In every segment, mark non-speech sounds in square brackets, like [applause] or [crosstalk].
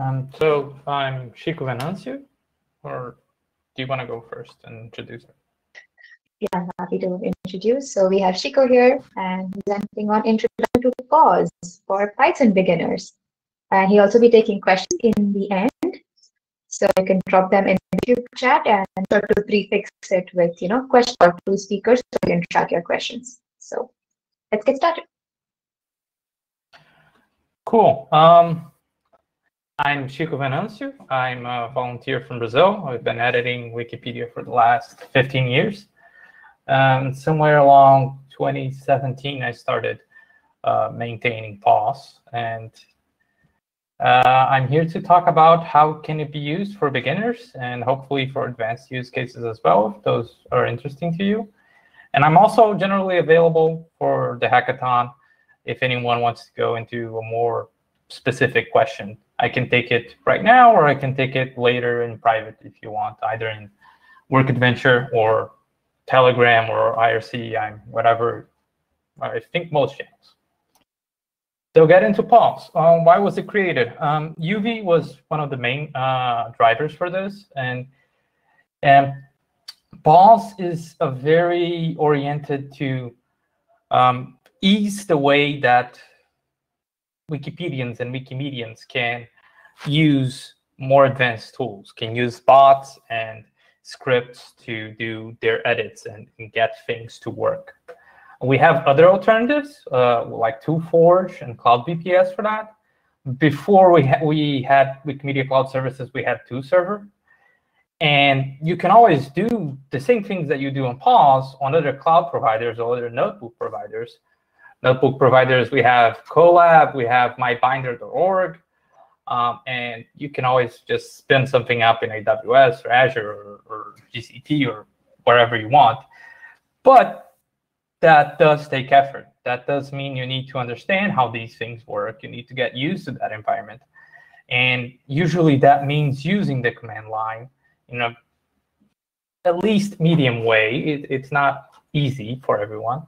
Um, so I'm Chico Venancio, or do you want to go first and introduce her? Yeah, I'm happy to introduce. So we have Chico here and presenting on Introduction to PAWS for Python beginners. And he'll also be taking questions in the end. So you can drop them in the YouTube chat and sort of prefix it with, you know, question or two speakers so you can track your questions. So let's get started. Cool. Um, I'm Chico Venancio. I'm a volunteer from Brazil. I've been editing Wikipedia for the last 15 years. Um, somewhere along 2017, I started uh, maintaining PAWS, and uh, I'm here to talk about how can it be used for beginners and hopefully for advanced use cases as well, if those are interesting to you. And I'm also generally available for the hackathon if anyone wants to go into a more specific question. I can take it right now, or I can take it later in private if you want, either in Work Adventure or Telegram or IRC, I'm whatever. I think most channels. So get into PAWS. Um, why was it created? Um, Yuvi was one of the main uh, drivers for this, and and PAWS is a very oriented to um, ease the way that Wikipedians and Wikimedians can use more advanced tools, can use bots and scripts to do their edits and, and get things to work. We have other alternatives uh, like ToolForge and Cloud VPS for that. Before we, ha we had Wikimedia Cloud Services, we had Toolserver. And you can always do the same things that you do on PAWS on other cloud providers or other notebook providers notebook providers, we have Colab, we have mybinder.org, um, and you can always just spin something up in AWS or Azure or, or GCP or wherever you want. But that does take effort. That does mean you need to understand how these things work. You need to get used to that environment. And usually that means using the command line in a at least medium way. It, it's not easy for everyone.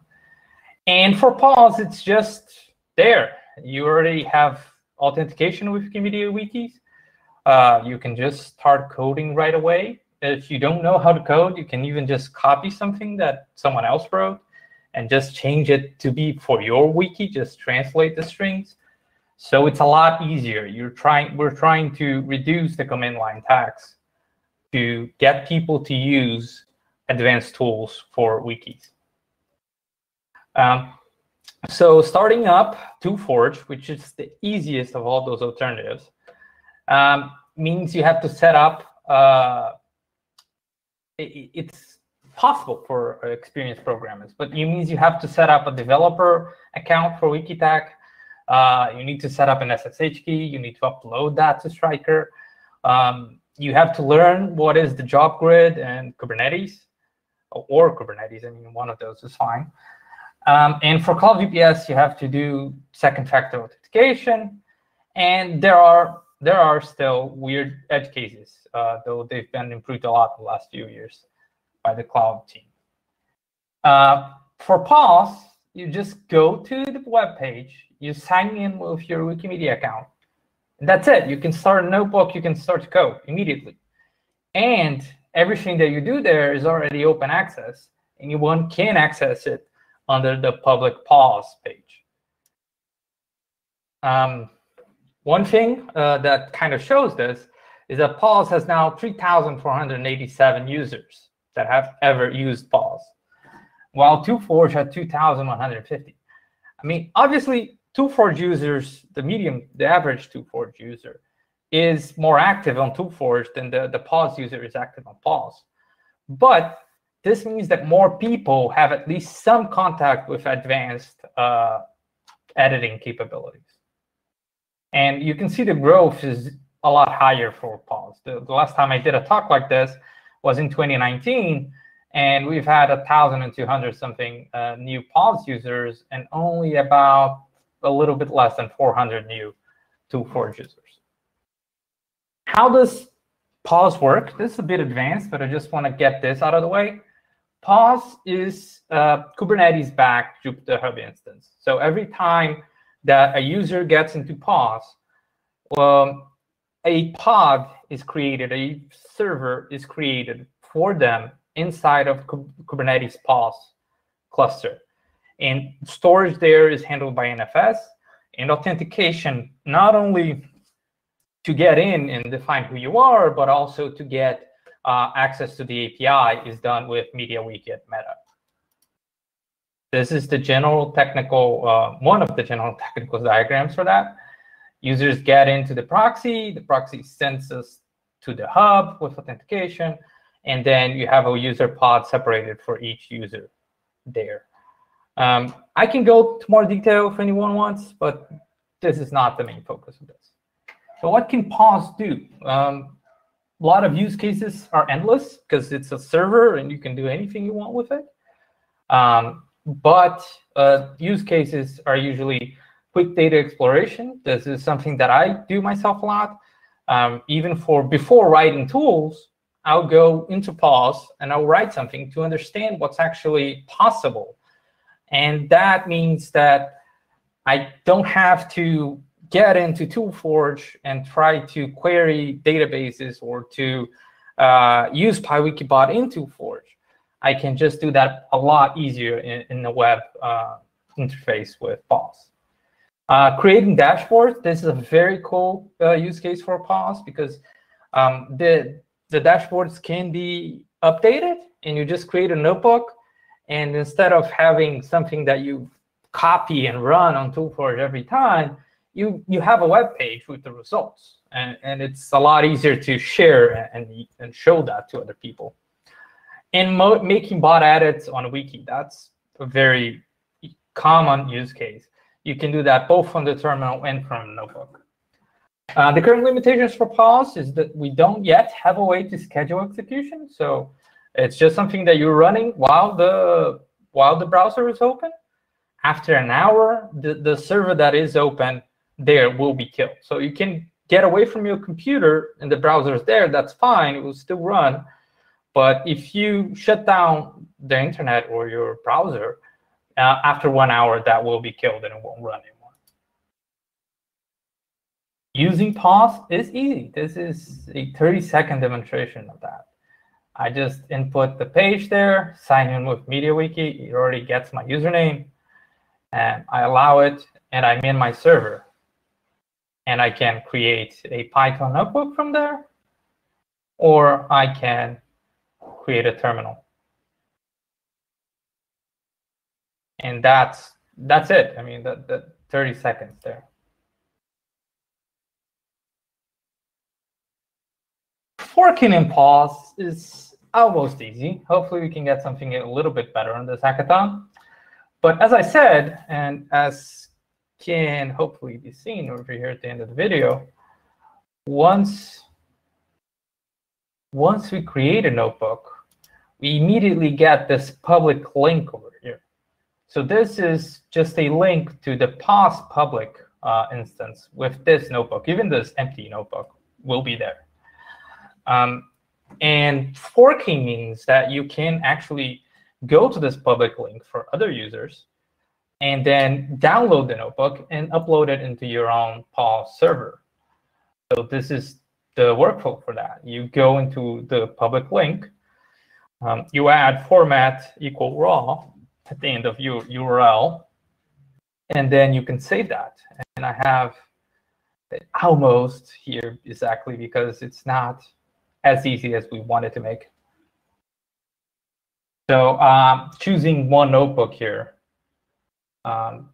And for PAWS, it's just there. You already have authentication with Wikimedia Wikis. Uh, you can just start coding right away. If you don't know how to code, you can even just copy something that someone else wrote and just change it to be for your wiki, just translate the strings. So it's a lot easier. You're trying, we're trying to reduce the command line tax to get people to use advanced tools for wikis. Um, so starting up ToolForge, which is the easiest of all those alternatives, um, means you have to set up, uh, it, it's possible for experienced programmers, but it means you have to set up a developer account for Wikitech. Uh, you need to set up an SSH key. You need to upload that to Striker. Um, you have to learn what is the job grid and Kubernetes, or Kubernetes. I mean, one of those is fine. Um, and for Cloud VPS, you have to do second factor authentication. And there are there are still weird edge cases, uh, though they've been improved a lot in the last few years by the cloud team. Uh, for PAWS, you just go to the web page, you sign in with your Wikimedia account. That's it. You can start a notebook, you can start to code immediately. And everything that you do there is already open access, and anyone can access it under the public PAWS page. Um, one thing uh, that kind of shows this is that PAWS has now 3,487 users that have ever used PAWS, while ToolForge had 2,150. I mean, obviously, ToolForge users, the medium, the average ToolForge user, is more active on ToolForge than the, the PAWS user is active on PAWS. But this means that more people have at least some contact with advanced uh, editing capabilities. And you can see the growth is a lot higher for PAWS. The, the last time I did a talk like this was in 2019, and we've had 1,200 something uh, new PAWS users and only about a little bit less than 400 new ToolForge users. How does PAWS work? This is a bit advanced, but I just want to get this out of the way. PAWS is a Kubernetes-backed Jupyter Hub instance. So every time that a user gets into PAWS, um, a pod is created, a server is created for them inside of Kubernetes PAWS cluster. And storage there is handled by NFS and authentication, not only to get in and define who you are, but also to get uh, access to the API is done with MediaWiki at Meta. This is the general technical, uh, one of the general [laughs] technical diagrams for that. Users get into the proxy, the proxy sends us to the hub with authentication, and then you have a user pod separated for each user there. Um, I can go to more detail if anyone wants, but this is not the main focus of this. So what can PAWS do? Um, lot of use cases are endless because it's a server and you can do anything you want with it. Um, but uh, use cases are usually quick data exploration. This is something that I do myself a lot. Um, even for before writing tools, I'll go into PAWS and I'll write something to understand what's actually possible. And that means that I don't have to get into ToolForge and try to query databases or to uh, use PyWikiBot in ToolForge. I can just do that a lot easier in, in the web uh, interface with PAWS. Uh, creating dashboards, this is a very cool uh, use case for PAWS because um, the the dashboards can be updated and you just create a notebook and instead of having something that you copy and run on ToolForge every time, you you have a web page with the results and, and it's a lot easier to share and, and show that to other people. And making bot edits on a wiki, that's a very common use case. You can do that both from the terminal and from notebook. Uh, the current limitations for PAWS is that we don't yet have a way to schedule execution. So it's just something that you're running while the while the browser is open. After an hour, the, the server that is open there will be killed. So you can get away from your computer and the browser is there, that's fine, it will still run. But if you shut down the internet or your browser, uh, after one hour, that will be killed and it won't run anymore. Using PAWS is easy. This is a 30 second demonstration of that. I just input the page there, sign in with MediaWiki. It already gets my username, and I allow it, and I'm in my server. And I can create a Python notebook from there, or I can create a terminal. And that's that's it. I mean, the, that 30 seconds there. forking in PAWS is almost easy. Hopefully we can get something a little bit better on this hackathon. But as I said, and as can hopefully be seen over here at the end of the video, once, once we create a notebook, we immediately get this public link over here. So this is just a link to the PAWS public uh, instance with this notebook. Even this empty notebook will be there. Um, and forking means that you can actually go to this public link for other users and then download the notebook and upload it into your own PAWS server. So this is the workflow for that. You go into the public link, um, you add format equal raw at the end of your URL, and then you can save that. And I have almost here exactly because it's not as easy as we wanted to make. So um, choosing one notebook here, um,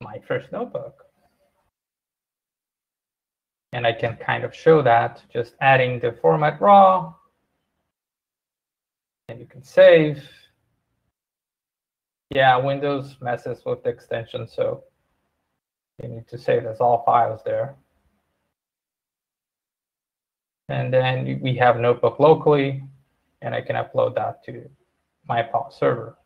my first notebook. And I can kind of show that just adding the format raw. And you can save. Yeah, Windows messes with the extension, so you need to save as all files there. And then we have notebook locally, and I can upload that to my PAWS server.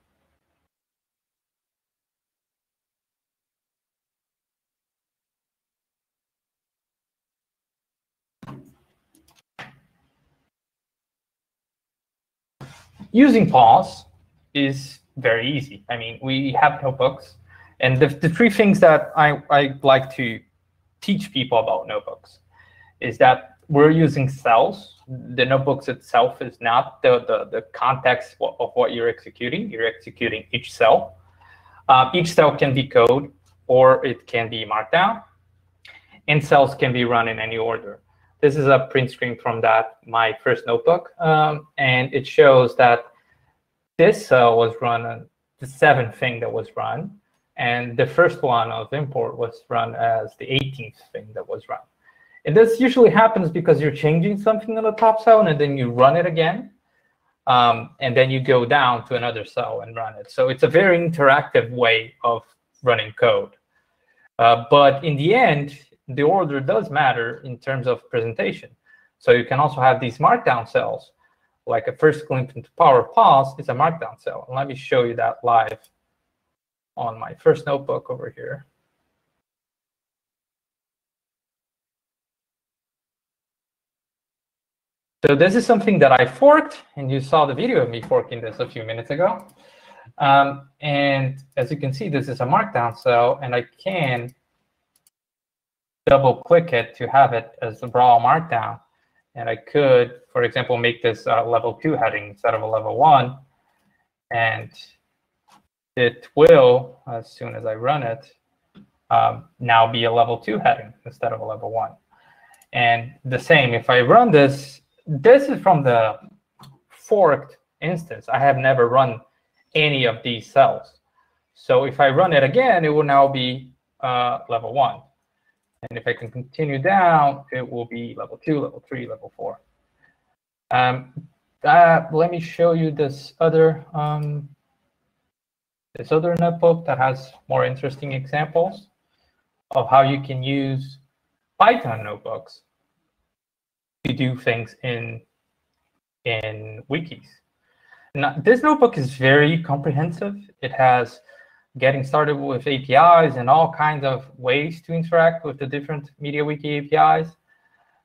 Using PAWS is very easy. I mean, we have notebooks, and the, the three things that I, I like to teach people about notebooks is that we're using cells. The notebooks itself is not the, the, the context of what you're executing. You're executing each cell. Um, each cell can be code or it can be markdown. And cells can be run in any order. This is a print screen from that, my first notebook. Um, and it shows that this cell was run on the seventh thing that was run. And the first one of import was run as the 18th thing that was run. And this usually happens because you're changing something on the top cell and then you run it again. Um, and then you go down to another cell and run it. So it's a very interactive way of running code. Uh, but in the end, the order does matter in terms of presentation. So you can also have these markdown cells, like a first glimpse into power PAWS is a markdown cell. And let me show you that live on my first notebook over here. So this is something that I forked, and you saw the video of me forking this a few minutes ago. Um, and as you can see, this is a markdown cell, and I can double click it to have it as a raw markdown. And I could, for example, make this a level two heading instead of a level one. And it will, as soon as I run it, um, now be a level two heading instead of a level one. And the same, if I run this this is from the forked instance. I have never run any of these cells. So if I run it again, it will now be uh, level one. And if I can continue down, it will be level two, level three, level four. Um, uh, let me show you this other um, this other notebook that has more interesting examples of how you can use Python notebooks to do things in in wikis. Now, this notebook is very comprehensive. It has getting started with APIs and all kinds of ways to interact with the different MediaWiki APIs,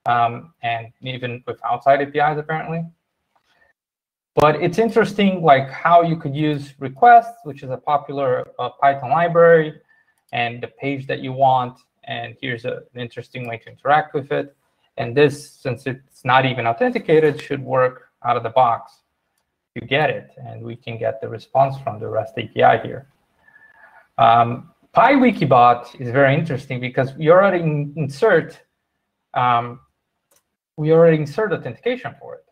um, and even with outside APIs, apparently. But it's interesting, like how you could use requests, which is a popular uh, Python library, and the page that you want. And here's a, an interesting way to interact with it. And this, since it's not even authenticated, should work out of the box You get it. And we can get the response from the REST API here. Um, PyWikibot is very interesting because we already insert um, we already insert authentication for it.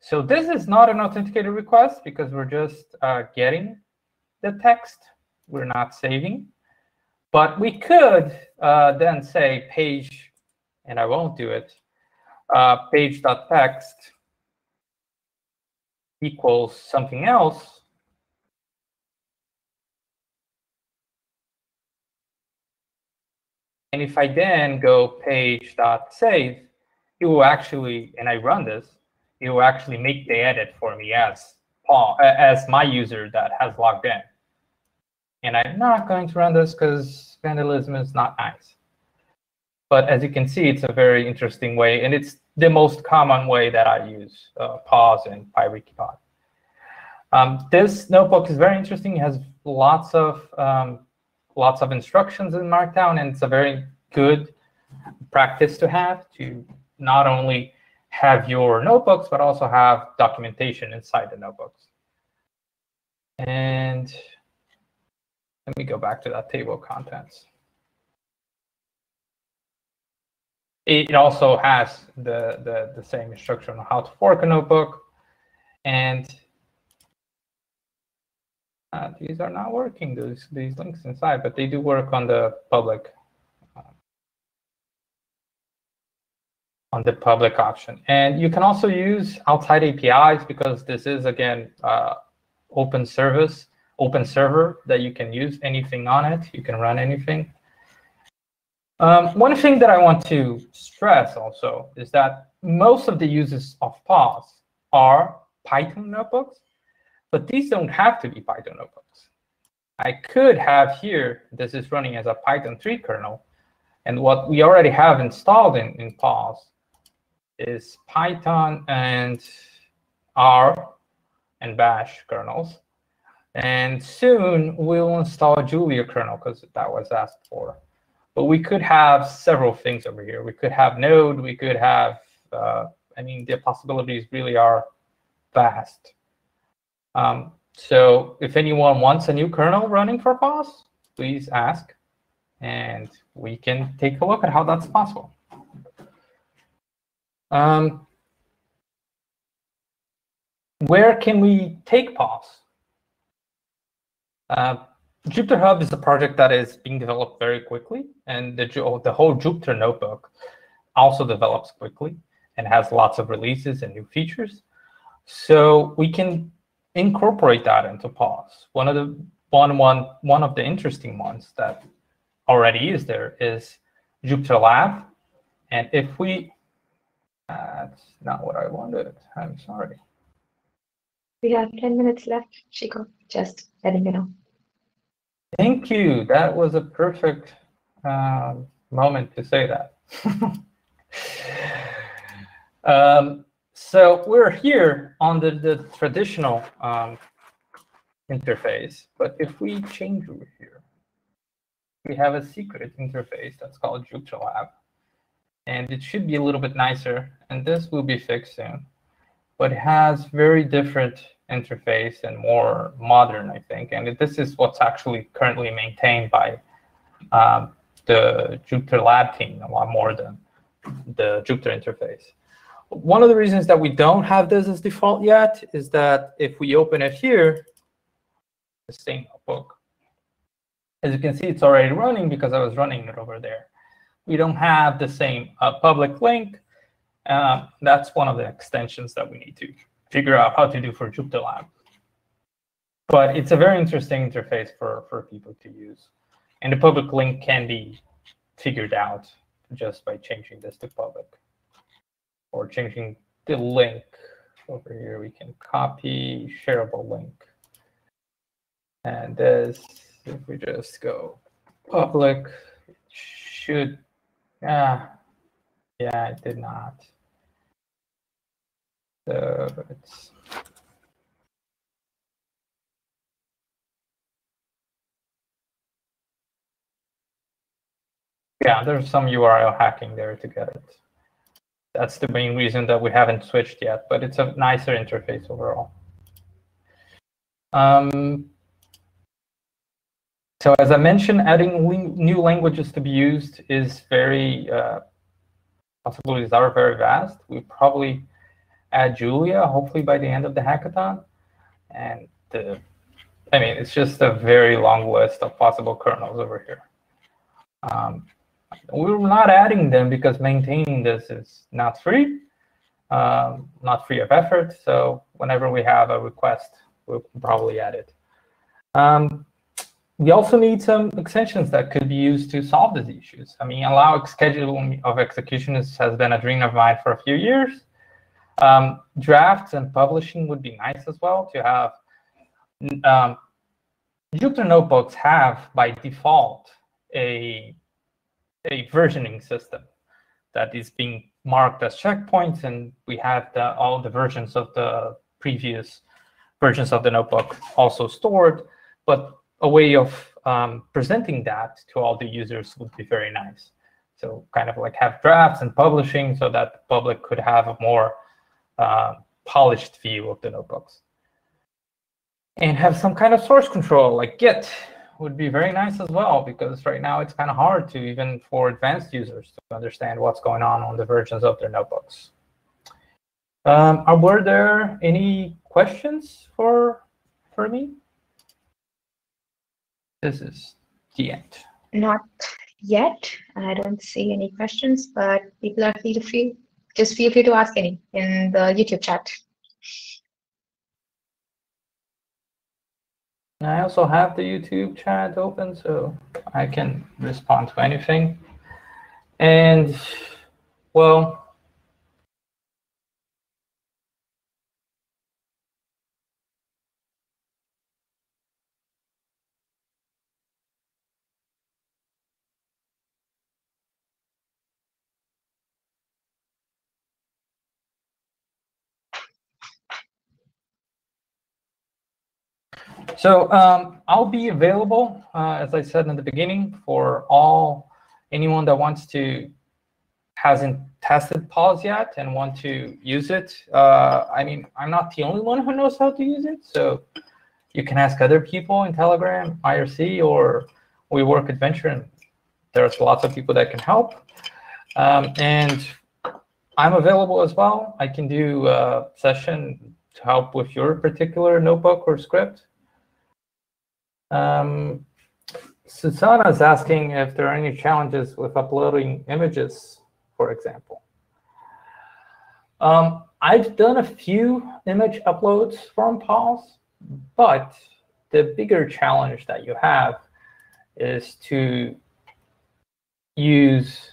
So this is not an authenticated request because we're just uh, getting the text. We're not saving. But we could uh, then say page and I won't do it, uh, page.text equals something else, and if I then go page.save, it will actually, and I run this, it will actually make the edit for me as Paul, as my user that has logged in. And I'm not going to run this because vandalism is not nice. But as you can see, it's a very interesting way, and it's the most common way that I use uh, PAWS and PyWikibot. Um, this notebook is very interesting. It has lots of um, lots of instructions in Markdown, and it's a very good practice to have to not only have your notebooks, but also have documentation inside the notebooks. And let me go back to that table of contents. It also has the, the, the same instruction on how to fork a notebook. And uh, these are not working, these, these links inside, but they do work on the public uh, on the public option. And you can also use outside APIs because this is, again, uh, open service, open server that you can use anything on it. You can run anything. Um, one thing that I want to stress also is that most of the uses of PAWS are Python notebooks, but these don't have to be Python notebooks. I could have here, this is running as a Python 3 kernel, and what we already have installed in, in PAWS is Python and R and Bash kernels. And soon we'll install Julia kernel because that was asked for. but we could have several things over here. We could have node, we could have, uh, I mean, the possibilities really are vast. Um, so if anyone wants a new kernel running for PAWS, please ask, and we can take a look at how that's possible. Um, where can we take PAWS? Uh, Jupyter Hub is a project that is being developed very quickly, and the, the whole Jupyter notebook also develops quickly and has lots of releases and new features. So we can incorporate that into PAWS. One of the one one one of the interesting ones that already is there is Jupyter Lab, and if we that's not what I wanted. I'm sorry. We have 10 minutes left, Chico. Just letting you know. Thank you. That was a perfect uh, moment to say that. [laughs] um, so we're here on the, the traditional um, interface, but if we change over here, we have a secret interface that's called Jupyter Lab, and it should be a little bit nicer, and this will be fixed soon, but it has very different interface and more modern, I think, and this is what's actually currently maintained by um, the Jupyter Lab team a lot more than the Jupyter interface. One of the reasons that we don't have this as default yet is that if we open it here, the same notebook, as you can see, it's already running because I was running it over there. We don't have the same uh, public link. Uh, that's one of the extensions that we need to figure out how to do for JupyterLab. But it's a very interesting interface for, for people to use. And the public link can be figured out just by changing this to public or changing the link over here. We can copy shareable link. And this, if we just go public, it should, ah, yeah, it did not. So it's yeah, there's some URL hacking there to get it that's the main reason that we haven't switched yet, but it's a nicer interface overall. Um, so as I mentioned, adding new languages to be used is very, uh, possibilities are very vast. We probably add Julia, hopefully by the end of the hackathon. And the, I mean, it's just a very long list of possible kernels over here. Um, we're not adding them because maintaining this is not free, um, not free of effort. So whenever we have a request, we'll probably add it. Um, we also need some extensions that could be used to solve these issues. I mean, allow scheduling of executions has been a dream of mine for a few years. Um, drafts and publishing would be nice as well to have. Um, Jupyter Notebooks have, by default, a a versioning system that is being marked as checkpoints, and we have the, all the versions of the previous versions of the notebook also stored. But a way of um, presenting that to all the users would be very nice. So kind of like have drafts and publishing so that the public could have a more uh, polished view of the notebooks. And have some kind of source control like Git would be very nice as well because right now it's kind of hard to even for advanced users to understand what's going on on the versions of their notebooks. Um, were there any questions for for me? This is the end. Not yet. I don't see any questions, but people are feel free. Just feel free to ask any in the YouTube chat. I also have the YouTube chat open, so I can respond to anything. And, well, So um, I'll be available, uh, as I said in the beginning, for all anyone that wants to hasn't tested PAWS yet and want to use it, uh, I mean, I'm not the only one who knows how to use it. So you can ask other people in Telegram, IRC, or We Work Adventure, and there's lots of people that can help. Um, and I'm available as well. I can do a session to help with your particular notebook or script. Um, Susanna is asking if there are any challenges with uploading images, for example. Um, I've done a few image uploads from PAWS, but the bigger challenge that you have is to use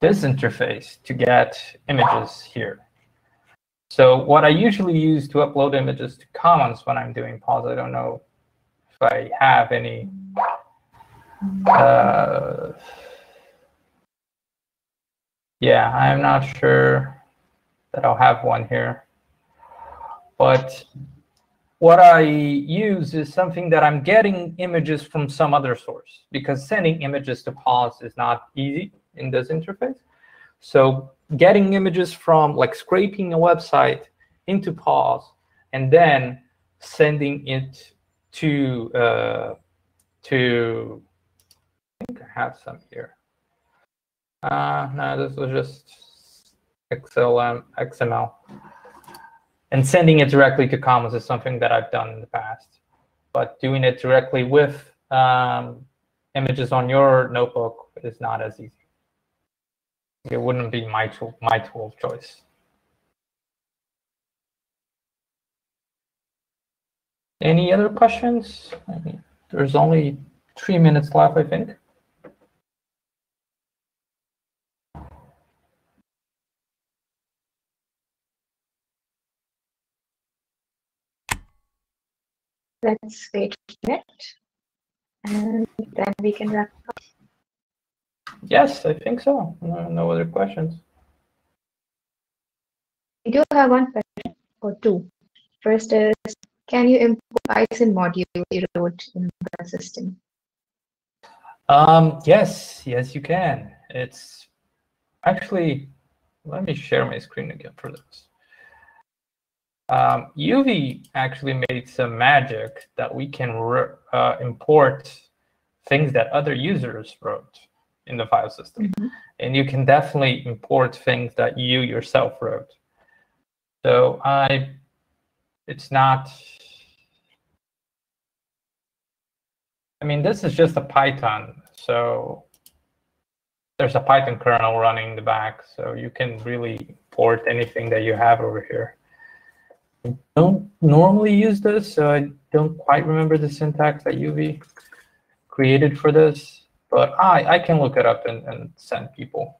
this interface to get images here. So what I usually use to upload images to Commons when I'm doing PAWS, I don't know I have any. Uh, yeah, I'm not sure that I'll have one here. But what I use is something that I'm getting images from some other source because sending images to PAWS is not easy in this interface. So getting images from like scraping a website into PAWS and then sending it to uh, to I think I have some here. Uh, no, this was just XLM, XML. And sending it directly to Commons is something that I've done in the past. But doing it directly with um, images on your notebook is not as easy it wouldn't be my tool, my tool of choice. Any other questions? I mean, there's only three minutes left, I think. Let's wait a minute, and then we can wrap up. Yes, I think so. No, no other questions. We do have one question or two. First is, can you import Python module you wrote in the system? Um, yes, yes, you can. It's actually, let me share my screen again for this. Um, Yuvi actually made some magic that we can uh, import things that other users wrote in the file system. Mm -hmm. And you can definitely import things that you yourself wrote. So I, it's not, I mean, this is just a Python. So there's a Python kernel running in the back. So you can really port anything that you have over here. I don't normally use this, so I don't quite remember the syntax that Yuvi created for this but I, I can look it up and, and send people,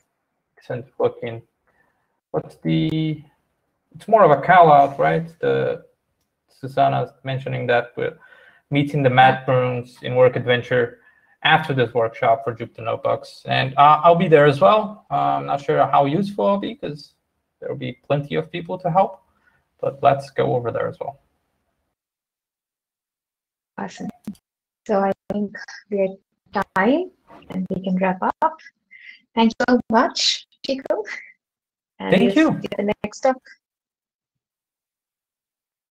send looking. What's the, it's more of a call out, right? The Susanna mentioning that we're meeting the Matt Bruns in Work Adventure after this workshop for Jupyter Notebooks. And uh, I'll be there as well. Uh, I'm not sure how useful I'll be because there'll be plenty of people to help, but let's go over there as well. Awesome. So I think we're time and we can wrap up. Thank you so much, Chico. And Thank we'll you. See you the next talk.